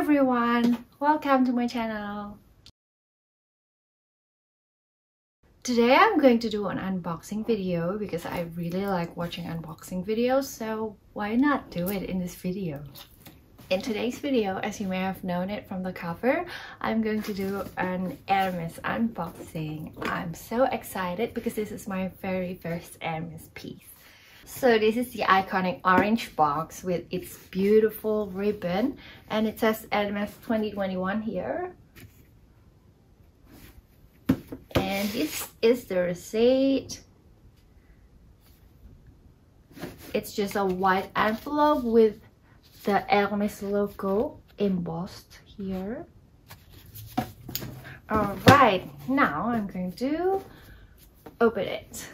everyone! Welcome to my channel! Today I'm going to do an unboxing video because I really like watching unboxing videos so why not do it in this video? In today's video, as you may have known it from the cover, I'm going to do an Hermes unboxing. I'm so excited because this is my very first Hermes piece. So this is the iconic orange box with its beautiful ribbon and it says Hermes 2021 here. And this is the receipt. It's just a white envelope with the Hermes logo embossed here. Alright, now I'm going to open it.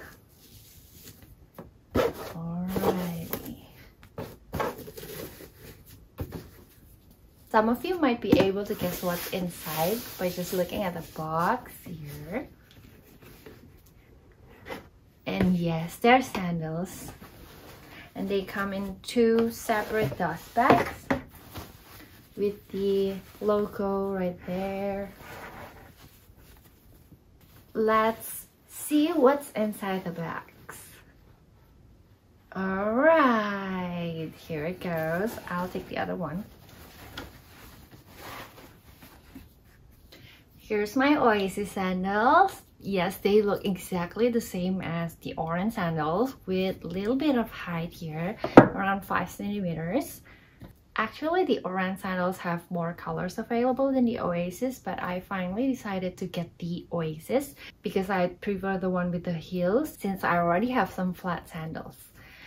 Some of you might be able to guess what's inside by just looking at the box here. And yes, they're sandals. And they come in two separate dust bags with the logo right there. Let's see what's inside the bag. All right, here it goes. I'll take the other one. Here's my Oasis sandals. Yes, they look exactly the same as the Oran sandals with a little bit of height here, around 5 centimeters. Actually, the Oran sandals have more colors available than the Oasis, but I finally decided to get the Oasis because I prefer the one with the heels since I already have some flat sandals.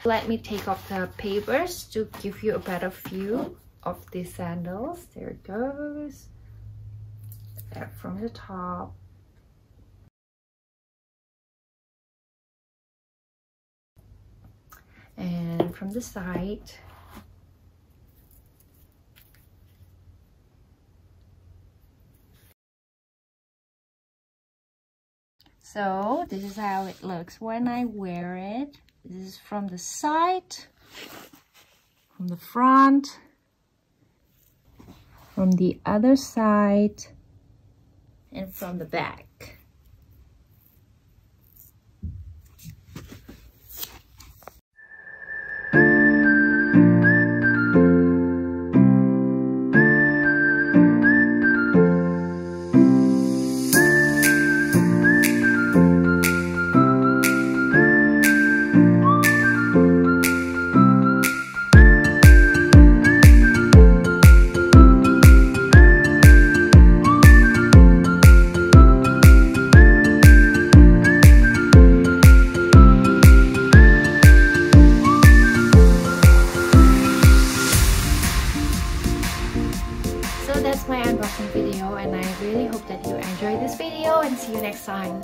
Let me take off the papers to give you a better view of these sandals. There it goes. From the top. And from the side. So this is how it looks when I wear it. This is from the side, from the front, from the other side, and from the back. Unboxing video and I really hope that you enjoyed this video and see you next time.